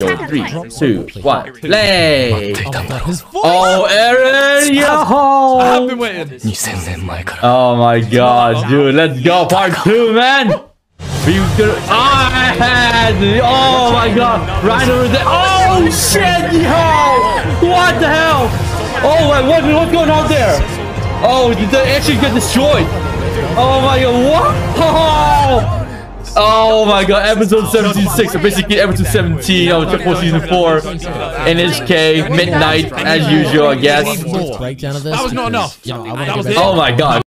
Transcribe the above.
Three, two, one, play! Oh, Eren, yo! I've been waiting. Oh my god, dude, let's go, part two, man! We gonna... Oh, oh my god, right over there. Oh shit, yo! What the hell? Oh my, what, what's going on there? Oh, did the actually get destroyed? Oh my god, what? Oh! My god, episode 76, so basically episode 17 of Triple Season 4 NHK, midnight, as usual, I guess. Breakdown of this. That was not enough. You know, I That want was to it. give it. Oh my god.